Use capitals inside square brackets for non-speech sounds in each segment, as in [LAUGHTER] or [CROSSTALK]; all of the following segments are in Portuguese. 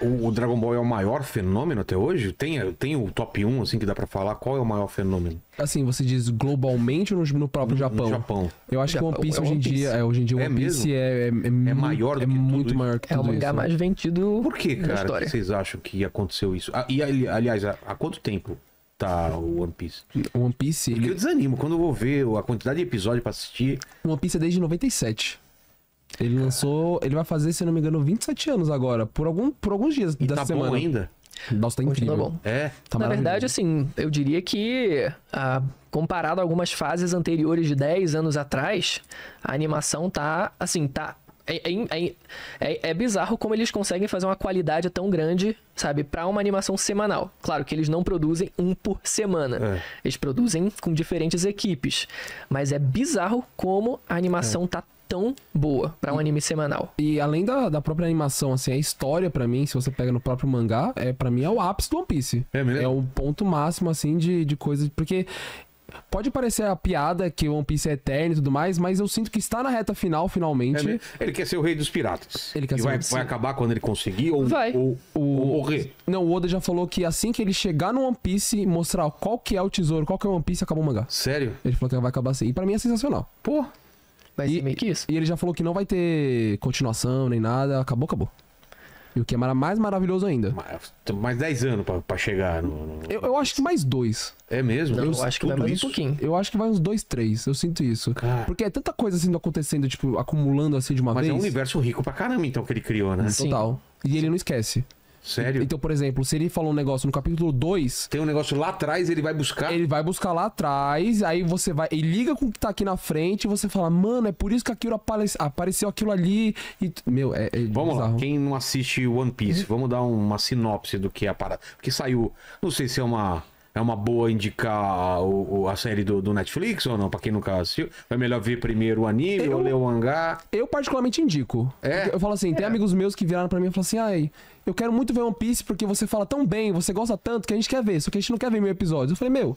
o, o Dragon Ball é o maior fenômeno até hoje? Tem, tem o top 1, assim, que dá pra falar? Qual é o maior fenômeno? Assim, você diz globalmente ou no, no próprio Japão? No Japão. Eu acho que Japão One Piece é hoje em One Piece. dia, é, hoje em dia É One Piece mesmo? é, é, é, maior do é que muito isso? maior que É o mangá mais vendido Por que, cara, que vocês acham que aconteceu isso? Ah, e, ali- aliás, há, há quanto tempo tá o One Piece? One Piece, Porque eu ele, desanimo quando eu vou ver a quantidade de episódio pra assistir. One Piece é desde 97. Ele lançou, ele vai fazer, se não me engano, 27 anos agora, por, algum, por alguns dias E dessa tá semana. bom ainda? Nossa, tá Continua incrível. bom. É. Tá Na verdade, assim, eu diria que, ah, comparado a algumas fases anteriores de 10 anos atrás, a animação tá, assim, tá. É, é- é- é- é bizarro como eles conseguem fazer uma qualidade tão grande, sabe, pra uma animação semanal. Claro que eles não produzem um por semana. É. Eles produzem com diferentes equipes. Mas é bizarro como a animação tá tão boa pra um anime semanal. E além da, da própria animação, assim, a história pra mim, se você pega no próprio mangá, é para mim é o ápice do One Piece. É mesmo? É o ponto máximo, assim, de, de coisa. Porque pode parecer a piada que o One Piece é eterno e tudo mais, mas eu sinto que está na reta final, É finalmente. mesmo? Ele quer ser o rei dos piratas. Ele quer e ser vai, o- vai acabar quando ele conseguir ou, Vai. ou, O- ou morrer. Não, o Oda já falou que assim que ele chegar no One Piece e mostrar qual que é o tesouro, qual que é o One Piece, acabou o mangá. Sério? Ele falou que vai acabar assim. E pra mim é sensacional. Pô. Vai E- ser meio que isso. E ele já falou que não vai ter continuação nem nada. Acabou, acabou. E o que é mais maravilhoso ainda. Mais, mais 10 anos pra, pra chegar no, no- Eu, eu acho que mais dois. É mesmo? Não, eu, acho que vai mais isso? um pouquinho. Eu acho que vai uns dois, três. Eu sinto isso. Cara. Porque é tanta coisa assim acontecendo, tipo, acumulando assim de uma Mas vez. é um universo rico pra caramba, então, que ele criou, né? Sim. Total. E ele não esquece. Sério? Então, por exemplo, se ele falou um negócio no capítulo 2, Tem um negócio lá atrás, ele vai buscar. ele vai buscar lá atrás, aí você vai. Ele liga com o que tá aqui na frente e você fala, mano, é por isso que aquilo apare- apareceu aquilo ali. E, meu, é. é Vamos lá, bizarro. quem não assiste One Piece, vamos dar uma sinopse do que é a parada. Porque saiu, não sei se é uma, é uma boa indicar o, o- a série do, do Netflix ou não, pra quem nunca assistiu. É melhor ver primeiro o anime Eu- ou ler o mangá. Eu particularmente indico. É? Eu falo assim, tem amigos meus que viraram pra mim e falaram assim, ai, eu quero muito ver One Piece porque você fala tão bem, você gosta tanto que a gente quer ver, só que a gente não quer ver mil episódios. Eu falei, meu,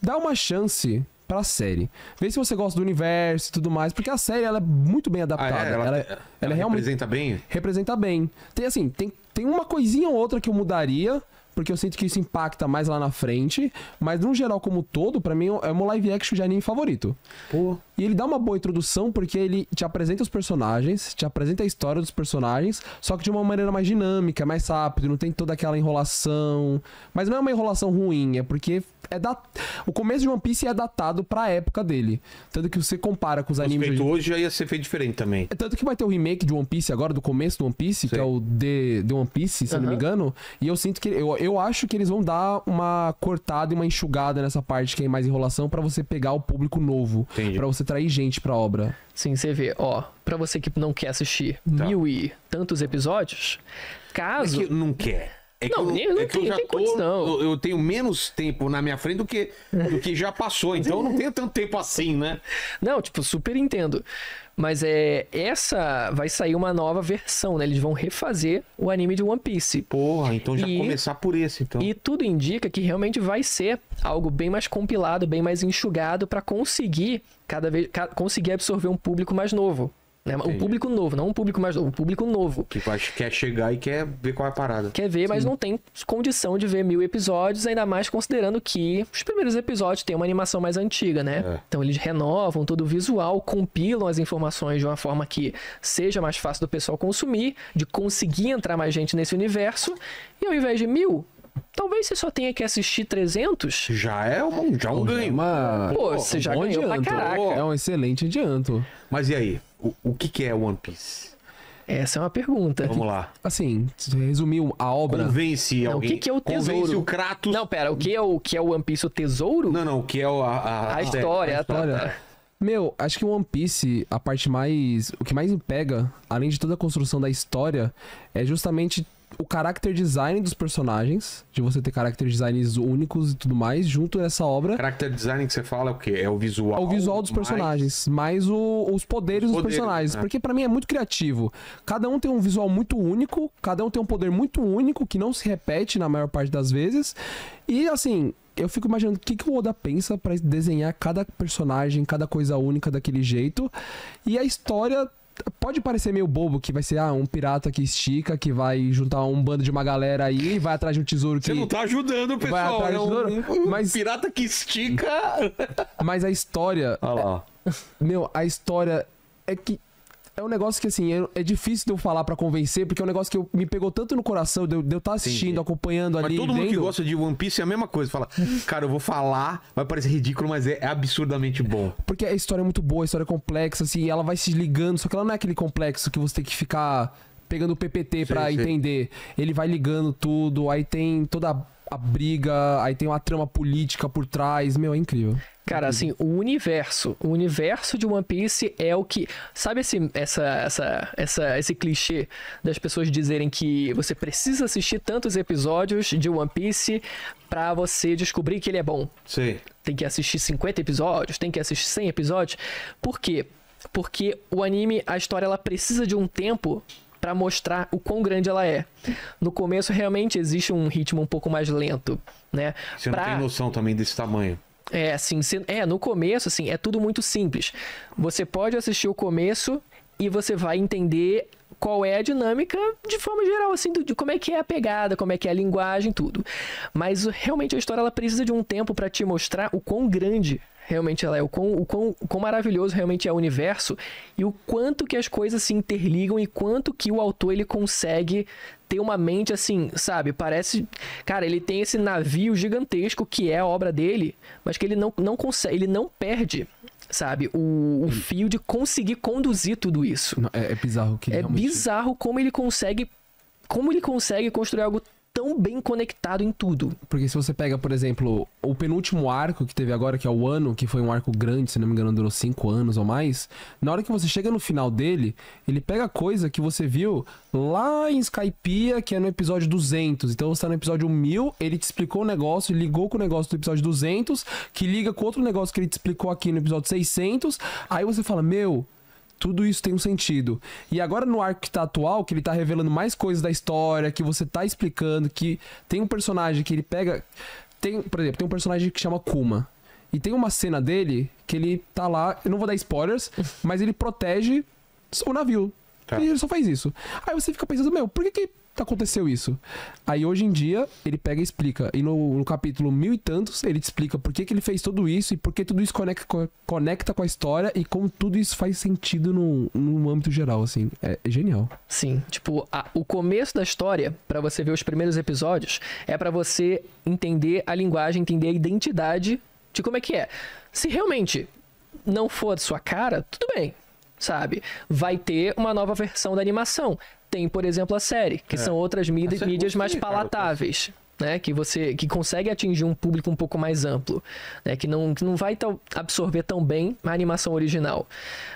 dá uma chance pra série. Vê se você gosta do universo e tudo mais, porque a série ela é muito bem Ah, adaptada. é? Ela, ela, ela, ela é realmente representa bem? representa bem. Tem assim, tem, tem uma coisinha ou outra que eu mudaria, porque eu sinto que isso impacta mais lá na frente, mas no geral como todo, pra mim é o meu live action de anime favorito. Pô. E ele dá uma boa introdução porque ele te apresenta os personagens, te apresenta a história dos personagens, só que de uma maneira mais dinâmica, mais rápido, não tem toda aquela enrolação. Mas não é uma enrolação ruim, é porque é da... o começo de One Piece é datado pra época dele. Tanto que você compara com os Fosse animes. feito hoje já ia ser feito diferente também. É Tanto que vai ter o remake de One Piece agora, do começo do One Piece, que Sei. é o The, The One Piece, se não me engano. E eu sinto que. Eu, eu acho que eles vão dar uma cortada e uma enxugada nessa parte que é mais enrolação pra você pegar o público novo. Pra você trair gente pra obra. Sim, você vê, ó, pra você que não quer assistir Tá. mil e tantos episódios, É caso. que não quer. É que Não, eu, não é eu tem- já tem tô, eu, eu tenho menos tempo na minha frente do que, do que já passou. Então eu não tenho tanto tempo assim, né? Não, tipo, super entendo. Mas é. Essa vai sair uma nova versão, né? Eles vão refazer o anime de One Piece. Porra, então já E- começar por esse, então. E tudo indica que realmente vai ser algo bem mais compilado, bem mais enxugado pra conseguir cada vez conseguir absorver um público mais novo. Né? Um público novo, não um público mais novo, um público novo. Que vai, quer chegar e quer ver qual é a parada. Quer ver, mas não tem condição de ver mil episódios, ainda mais considerando que os primeiros episódios têm uma animação mais antiga, né? É. Então eles renovam todo o visual, compilam as informações de uma forma que seja mais fácil do pessoal consumir, de conseguir entrar mais gente nesse universo, e ao invés de mil, talvez você só tenha que assistir 300. Já é um, já é um ganho. Uma... Pô, você já bom ganhou pra adianto. caraca. É um excelente adianto. Mas e aí? O, o que, que é One Piece? Essa é uma pergunta. Vamos lá. Assim, se resumir a obra. Convence Não, o alguém. que que é o Convence tesouro? o Kratos. Não, pera, o que é o que é o One Piece o tesouro? Não, não, o que é o- a, a, a história, a tá, história. tá. Meu, acho que o One Piece, a parte mais. O que mais me pega, além de toda a construção da história, é justamente o character design dos personagens. De você ter character designs únicos e tudo mais, junto nessa obra. Character design que você fala é o quê? É o visual. É o visual dos mais- personagens, mais o- os poderes Os dos poderes, personagens. né? Porque pra mim é muito criativo. Cada um tem um visual muito único, cada um tem um poder muito único, que não se repete na maior parte das vezes. E assim, eu fico imaginando o que, que o Oda pensa pra desenhar cada personagem, cada coisa única daquele jeito. E a história pode parecer meio bobo que vai ser ah, um pirata que estica, que vai juntar um bando de uma galera aí e vai atrás de um tesouro que. Você não tá ajudando o Vai pessoal, atrás é um, tesouro, um mas- pirata que estica. Mas a história. Olha lá. Meu, a história é que. É um negócio que, assim, é, é difícil de eu falar pra convencer, porque é um negócio que eu, me pegou tanto no coração, de eu estar assistindo, Entendi. acompanhando Mas ali. todo mundo que gosta de One Piece é a mesma coisa. Fala, [LAUGHS] cara, eu vou falar, vai parecer ridículo, mas é, é absurdamente bom. Porque a história é muito boa, a história é complexa, assim, ela vai se ligando, só que ela não é aquele complexo que você tem que ficar pegando o PPT sei. entender. Ele vai ligando tudo, aí tem toda a, briga, aí tem uma trama política por trás, meu, é incrível. Cara, assim, o universo, o universo de One Piece é o que, sabe esse essa, essa, essa esse clichê das pessoas dizerem que você precisa assistir tantos episódios de One Piece pra você descobrir que ele é bom. Sei. Tem que assistir 50 episódios, tem que assistir 100 episódios. Por quê? Porque o anime, a história ela precisa de um tempo pra mostrar o quão grande ela é. No começo realmente existe um ritmo um pouco mais lento, né? Você não Pra- tem noção também desse tamanho. é, assim, é, no começo, assim, é tudo muito simples. Você pode assistir o começo e você vai entender qual é a dinâmica de forma geral, assim, do- de como é que é a pegada, como é que é a linguagem, tudo. Mas realmente a história ela precisa de um tempo pra te mostrar o quão grande realmente ela é, o quão, o, quão, o quão maravilhoso realmente é o universo e o quanto que as coisas se interligam e quanto que o autor ele consegue ter uma mente assim, sabe? Parece. Cara, ele tem esse navio gigantesco que é a obra dele, mas que ele não, não consegue, ele não perde, sabe? O, o fio de conseguir conduzir tudo isso. É, é bizarro que ele É realmente- bizarro como ele consegue. Como ele consegue construir algo bem conectado em tudo. Porque se você pega, por exemplo, o penúltimo arco que teve agora, que é o ano, que foi um arco grande, se não me engano, durou cinco anos ou mais. Na hora que você chega no final dele, ele pega coisa que você viu lá em Skypiea, que é no episódio 200. Então você tá no episódio 1000, ele te explicou o negócio, ligou com o negócio do episódio 200, que liga com outro negócio que ele te explicou aqui no episódio 600. Aí você fala, meu, tudo isso tem um sentido. E agora no arco que tá atual, que ele tá revelando mais coisas da história, que você tá explicando, que tem um personagem que ele pega. Tem, por exemplo, tem um personagem que chama Kuma. E tem uma cena dele que ele tá lá, eu não vou dar spoilers, [LAUGHS] mas ele protege o navio. Tá. E ele só faz isso. Aí você fica pensando, meu, por que que aconteceu isso? Aí hoje em dia, ele pega e explica. E no, no capítulo mil e tantos, ele te explica por que, que ele fez tudo isso e por que tudo isso conecta, co- conecta com a história e como tudo isso faz sentido no, no âmbito geral, assim. É, é genial. Sim, tipo, a- o começo da história, pra você ver os primeiros episódios, é pra você entender a linguagem, entender a identidade de como é que é. Se realmente não for sua cara, tudo bem, sabe? Vai ter uma nova versão da animação. Tem, por exemplo, a série, que são outras mídias gostei, mais cara, palatáveis. Né, que você que consegue atingir um público um pouco mais amplo, né, que não, que não vai absorver tão bem a animação original.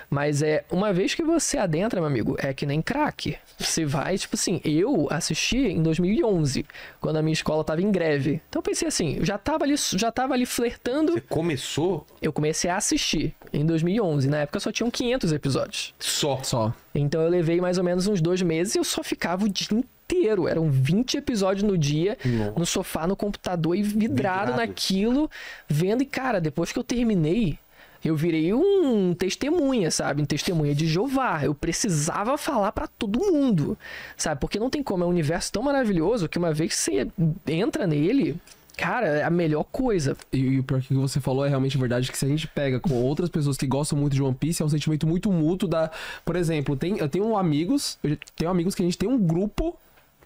Mas é uma vez que você adentra, meu amigo, é que nem crack. Você vai, tipo assim, eu assisti em 2011, quando a minha escola tava em greve. Então eu pensei assim, eu já tava ali, já tava ali flertando. Você começou Eu comecei a assistir em 2011. Na época só tinham 500 episódios. só. Só. Então eu levei mais ou menos uns dois meses e eu só ficava o dia inteiro. Eram 20 episódios no dia, Nossa. no sofá, no computador e vidrado, Vidrado. naquilo, vendo. E cara, depois que eu terminei, eu virei um testemunha, sabe? Um testemunha de Jeová. Eu precisava falar pra todo mundo, sabe? Porque não tem como. É um universo tão maravilhoso que uma vez que você entra nele. Cara, é a melhor coisa. E, e o pior que você falou é realmente verdade, que se a gente pega com outras pessoas que gostam muito de One Piece, é um sentimento muito mútuo da... Por exemplo, tem, eu tenho amigos, eu tenho amigos que a gente tem um grupo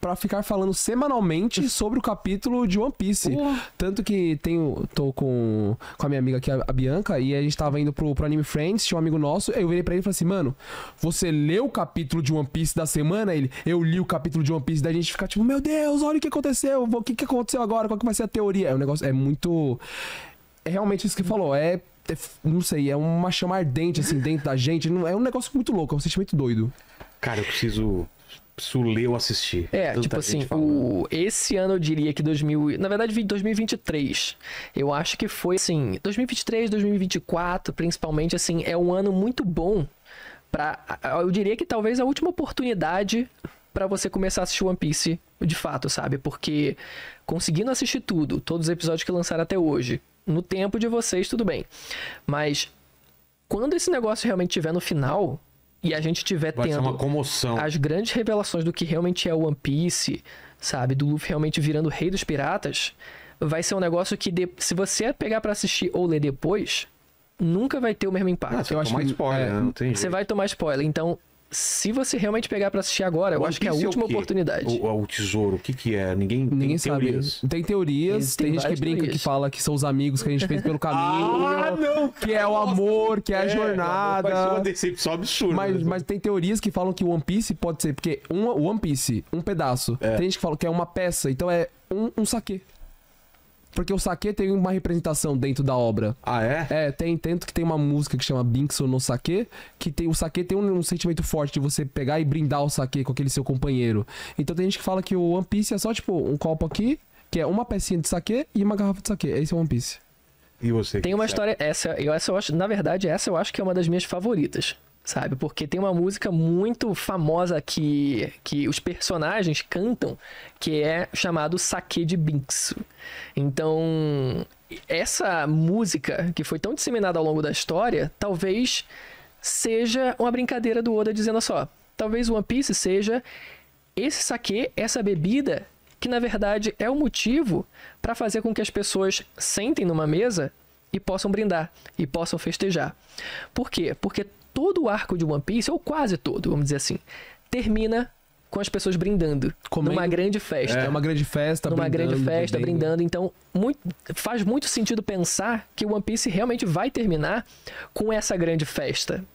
pra ficar falando semanalmente [LAUGHS] sobre o capítulo de One Piece. Tanto que tenho, tô com, com a minha amiga aqui, a, a Bianca, e a gente tava indo pro, pro Anime Friends, tinha um amigo nosso, eu virei pra ele e falei assim, mano, você leu o capítulo de One Piece da semana? Ele, eu li o capítulo de One Piece, daí a gente fica tipo, meu Deus, olha o que aconteceu, o que, que aconteceu agora, qual que vai ser a teoria? É um negócio, é muito... É realmente isso que falou, é... é- não sei, é uma chama ardente assim dentro da gente. não- É um negócio muito louco, é um sentimento doido. Cara, eu preciso, ou assistir. É, Tanta tipo assim, o, esse ano eu diria que 2000, na verdade 2023, eu acho que foi assim, 2023, 2024, principalmente assim, é um ano muito bom para eu diria que talvez a última oportunidade pra você começar a assistir One Piece de fato, sabe? Porque conseguindo assistir tudo, todos os episódios que lançaram até hoje, no tempo de vocês tudo bem. Mas quando esse negócio realmente estiver no final, e a gente tiver Vai ser tendo uma comoção. as grandes revelações do que realmente é o One Piece, sabe? Do Luffy realmente virando o rei dos piratas, vai ser um negócio que, de- se você pegar pra assistir ou ler depois, nunca vai ter o mesmo impacto. Ah, você Eu vai acho tomar que- spoiler, é, né? Não tem jeito. Você vai tomar spoiler. Então, se você realmente pegar pra assistir agora, eu One acho que é a última o quê? oportunidade. O, o tesouro, o que que é? Ninguém, Ninguém tem sabe. teorias. Tem teorias, Existem tem gente que brinca teorias. que fala que são os amigos que a gente fez pelo [LAUGHS] caminho. Ah, não, que é o amor, que é, a Vai ser uma jornada. decepção absurda. Mas, mas tem teorias que falam que o One Piece pode ser, porque um o One Piece, um pedaço. É. Tem gente que fala que é uma peça, então é um, um saque. Porque o saque tem uma representação dentro da obra. Ah, é? É, tem tanto que tem uma música que chama Binkson no Sake, que tem o Sake tem um, um sentimento forte de você pegar e brindar o Sake com aquele seu companheiro. Então tem gente que fala que o One Piece é só tipo um copo aqui, que é uma pecinha de Sake e uma garrafa de Sake. Esse é o One Piece. E você? Tem uma que história, essa, eu, essa eu acho, na verdade, essa eu acho que é uma das minhas favoritas, sabe? Porque tem uma música muito famosa que, que os personagens cantam, que é chamado Sake de Binks. Então, essa música que foi tão disseminada ao longo da história, talvez seja uma brincadeira do Oda dizendo só, talvez One Piece seja esse saque, essa bebida, que na verdade é o motivo para fazer com que as pessoas sentem numa mesa e possam brindar e possam festejar. Por quê? Porque todo o arco de One Piece, ou quase todo, vamos dizer assim, termina com as pessoas brindando Comendo. numa grande festa É, uma grande festa, numa brindando, grande festa, brindando. Então, muito- faz muito sentido pensar que One Piece realmente vai terminar com essa grande festa.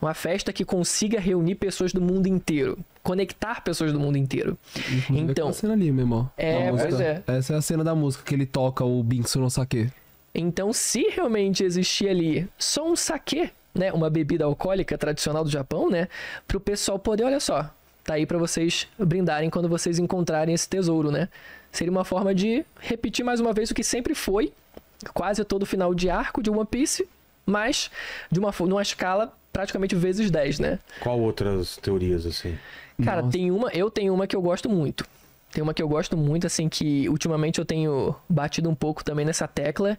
Uma festa que consiga reunir pessoas do mundo inteiro, conectar pessoas do mundo inteiro. Inclusive, Então, aquela cena ali, meu irmão. É, pois é. Essa é a cena da música que ele toca o Binkson no Sake. Então, se realmente existir ali só um saquê, né, uma bebida alcoólica tradicional do Japão, né, pro pessoal poder, olha só, tá aí pra vocês brindarem quando vocês encontrarem esse tesouro, né? Seria uma forma de repetir mais uma vez o que sempre foi, quase todo final de arco de One Piece, mas de uma numa escala praticamente vezes 10, né? Qual outras teorias, assim? Cara, Nossa. tem uma, eu tenho uma que eu gosto muito. Tem uma que eu gosto muito, assim, que ultimamente eu tenho batido um pouco também nessa tecla,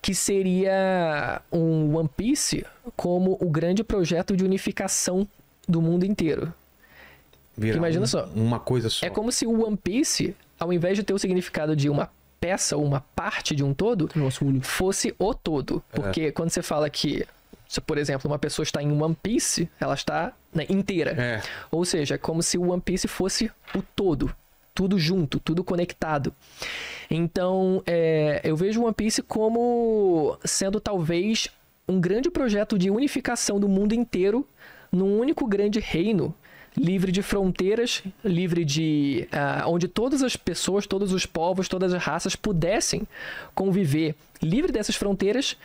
que seria um One Piece como o grande projeto de unificação do mundo inteiro. Virar Imagina um- só. Uma coisa só. É como se o One Piece, ao invés de ter o significado de uma peça ou uma parte de um todo, único. fosse o todo. É. Porque quando você fala que, se, por exemplo, uma pessoa está em One Piece, ela está né, inteira. É. Ou seja, é como se o One Piece fosse o todo. Tudo junto, tudo conectado. Então, é, eu vejo One Piece como sendo talvez um grande projeto de unificação do mundo inteiro num único grande reino, livre de fronteiras, livre de. ah, onde todas as pessoas, todos os povos, todas as raças pudessem conviver livre dessas fronteiras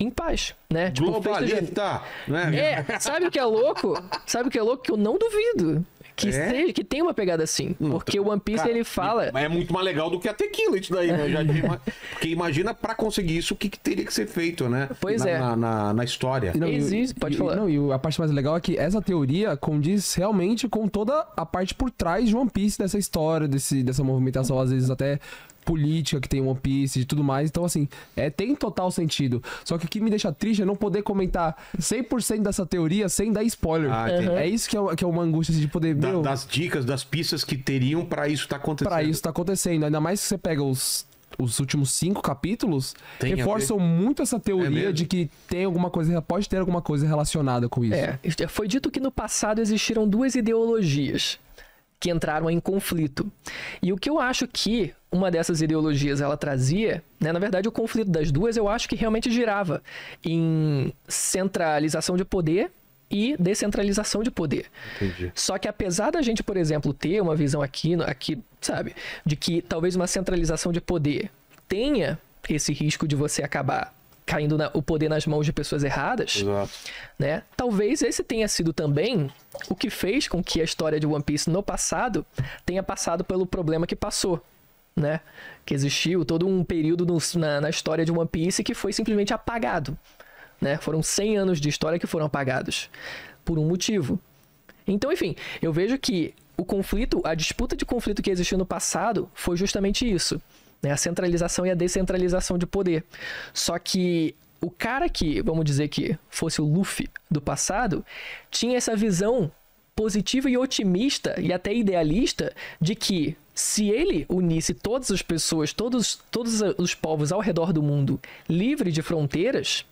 em paz, né? festejar- Globalista, né? é, sabe o que é louco? Sabe o que é louco? Que eu não duvido que, É? seja, que tenha uma pegada assim. Porque o One Piece, Cara, ele fala... Mas é muito mais legal do que a tequila isso daí, né? Já mas- [LAUGHS] Porque imagina pra conseguir isso o que, que teria que ser feito, né? Pois na, é. Na, na, na história. E não, e- Existe, pode e- falar. Não, e a parte mais legal é que essa teoria condiz realmente com toda a parte por trás de One Piece, dessa história, desse, dessa movimentação, às vezes até política que tem One Piece e tudo mais. Então, assim, é, tem total sentido. Só que o que me deixa triste é não poder comentar 100% dessa teoria sem dar spoiler. Ah, entendi. É isso que é, que é uma angústia assim, de poder Da- meu, das dicas, das pistas que teriam pra isso estar acontecendo. pra isso tá acontecendo. Ainda mais que você pega os, os últimos cinco capítulos, Tem reforçam muito essa É teoria mesmo? de que tem alguma coisa, pode ter alguma coisa relacionada com isso. É, foi dito que no passado existiram duas ideologias que entraram em conflito. E o que eu acho que uma dessas ideologias ela trazia, né, na verdade o conflito das duas eu acho que realmente girava em centralização de poder e descentralização de poder. Entendi. Só que apesar da gente, por exemplo, ter uma visão aqui, aqui, sabe, de que talvez uma centralização de poder tenha esse risco de você acabar caindo na- o poder nas mãos de pessoas erradas, Exato. né? Talvez esse tenha sido também o que fez com que a história de One Piece no passado tenha passado pelo problema que passou, né? Que existiu todo um período no- na, na história de One Piece que foi simplesmente apagado, né? Foram 100 anos de história que foram apagados por um motivo. Então, enfim, eu vejo que o conflito, a disputa de conflito que existiu no passado foi justamente isso. Né? A centralização e a descentralização de poder. Só que o cara que, vamos dizer que fosse o Luffy do passado, tinha essa visão positiva e otimista e até idealista de que se ele unisse todas as pessoas, todos, todos os povos ao redor do mundo livre de fronteiras,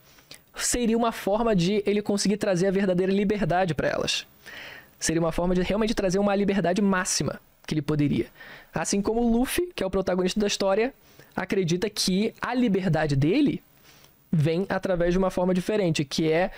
seria uma forma de ele conseguir trazer a verdadeira liberdade para elas. Seria uma forma de realmente trazer uma liberdade máxima que ele poderia. Assim como o Luffy, que é o protagonista da história, acredita que a liberdade dele vem através de uma forma diferente, que é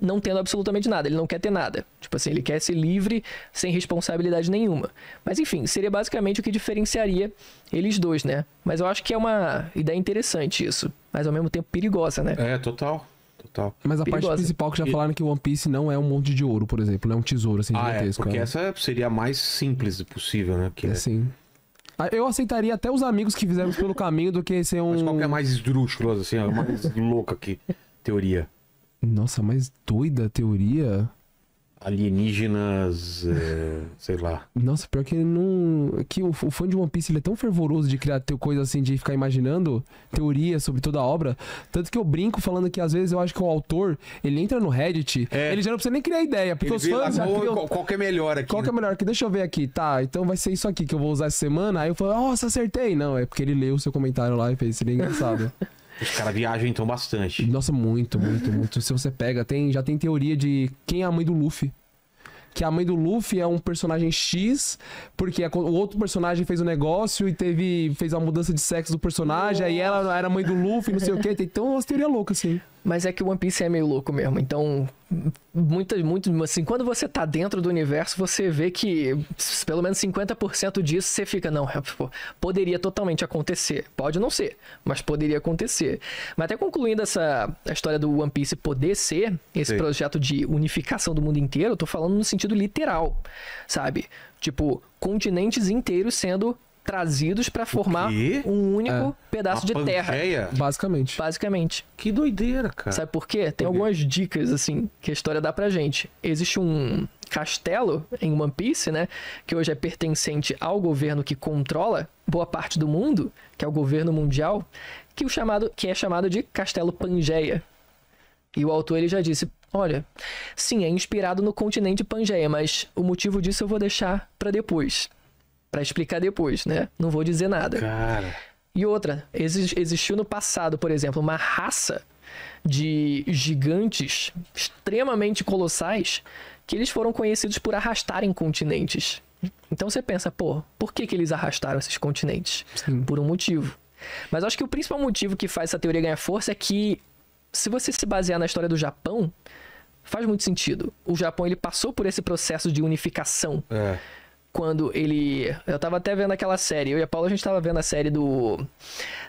não tendo absolutamente nada. Ele não quer ter nada. Tipo assim, ele quer ser livre sem responsabilidade nenhuma. Mas enfim, seria basicamente o que diferenciaria eles dois, né? Mas eu acho que é uma ideia interessante isso. Mas ao mesmo tempo perigosa, né? É, total. Total. Mas a Perigosa. parte principal que já falaram que o One Piece não é um monte de ouro, por exemplo. Não é um tesouro assim Ah, é, gigantesco. porque é. essa seria a mais simples possível, né? Que é- Assim. Ah, Eu aceitaria até os amigos que fizemos pelo caminho do que ser um. Mas qual que é a mais esdrúxula, assim, a mais [LAUGHS] louca aqui? Teoria. Nossa, mais doida a teoria. Alienígenas, é, [LAUGHS] sei lá. Nossa, pior que ele não. Que o, o fã de One Piece ele é tão fervoroso de criar teu coisa assim, de ficar imaginando teorias sobre toda a obra. Tanto que eu brinco falando que às vezes eu acho que o autor, ele entra no Reddit, É. ele já não precisa nem criar ideia, porque Ele os lá fãs já qual, criam. qual- é melhor aqui. Qual que é né? melhor aqui? Deixa eu ver aqui. Tá, então vai ser isso aqui que eu vou usar essa semana. Aí eu falo, nossa, acertei. Não, é porque ele leu o seu comentário lá e fez. Seria engraçado. [LAUGHS] Os caras viajam então bastante. Nossa, muito, muito, muito. Se você pega, tem, já tem teoria de quem é a mãe do Luffy. Que a mãe do Luffy é um personagem X, porque a o outro personagem fez o negócio e teve fez a mudança de sexo do personagem, aí ela era mãe do Luffy, não sei o quê. Tem então umas teorias loucas, assim. Mas é que o One Piece é meio louco mesmo. Então, muitas, muito, assim, quando você tá dentro do universo, você vê que pelo menos 50% disso você fica, não, é, pô, poderia totalmente acontecer. Pode não ser, mas poderia acontecer. Mas até concluindo essa a história do One Piece poder ser esse Sim. projeto de unificação do mundo inteiro, eu tô falando no sentido literal, sabe? Tipo, continentes inteiros sendo trazidos pra formar um único É. pedaço A de terra. Pangeia? Basicamente. Basicamente. Que doideira, cara. Sabe por quê? Tem quê? algumas dicas, assim, que a história dá pra gente. Existe um castelo em One Piece, né? Que hoje é pertencente ao governo que controla boa parte do mundo, que é o governo mundial, que, o chamado, que é chamado de Castelo Pangeia. E o autor ele já disse: olha, sim, é inspirado no continente Pangeia, mas o motivo disso eu vou deixar pra depois. Pra explicar depois, né? Não vou dizer nada. Cara. E outra, exi- existiu no passado, por exemplo, uma raça de gigantes extremamente colossais que eles foram conhecidos por arrastarem continentes. Então você pensa, pô, por que, que eles arrastaram esses continentes? Sim. Por um motivo. Mas acho que o principal motivo que faz essa teoria ganhar força é que, se você se basear na história do Japão, faz muito sentido. O Japão ele passou por esse processo de unificação É. quando ele. Eu tava até vendo aquela série. Eu e a Paula a gente tava vendo a série do.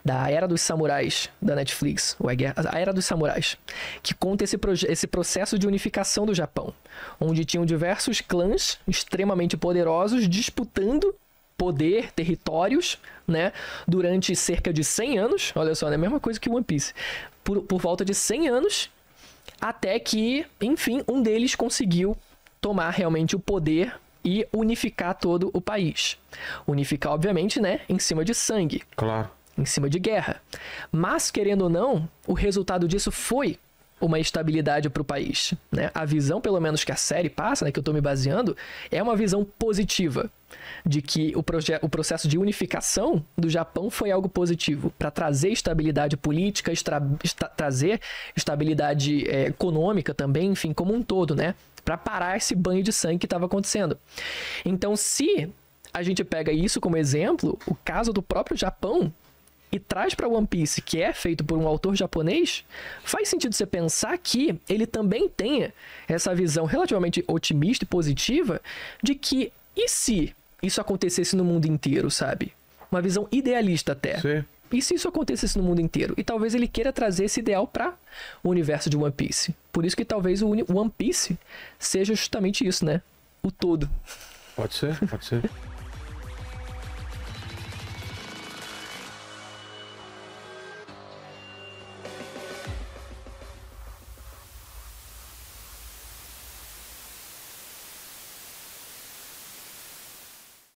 Da Era dos Samurais da Netflix. Ou a Era dos Samurais. Que conta esse, esse processo de unificação do Japão. Onde tinham diversos clãs extremamente poderosos disputando poder, territórios, né? Durante cerca de 100 anos. Olha só, é a mesma coisa que One Piece. Por, por volta de 100 anos. Até que, enfim, um deles conseguiu tomar realmente o poder e unificar todo o país. Unificar, obviamente, né, em cima de sangue, Claro. em cima de guerra. Mas, querendo ou não, o resultado disso foi uma estabilidade para o país. Né? A visão, pelo menos, que a série passa, né, que eu estou me baseando, é uma visão positiva. De que o, o processo de unificação do Japão foi algo positivo para trazer estabilidade política, esta- trazer estabilidade eh, econômica também, enfim, como um todo, né? Para parar esse banho de sangue que estava acontecendo. Então, se a gente pega isso como exemplo, o caso do próprio Japão e traz para One Piece, que é feito por um autor japonês, faz sentido você pensar que ele também tenha essa visão relativamente otimista e positiva de que e se isso acontecesse no mundo inteiro, sabe? Uma visão idealista até. Sim. E se isso acontecesse no mundo inteiro? E talvez ele queira trazer esse ideal para o universo de One Piece. Por isso que talvez o One Piece seja justamente isso, né? O todo. Pode ser, pode ser.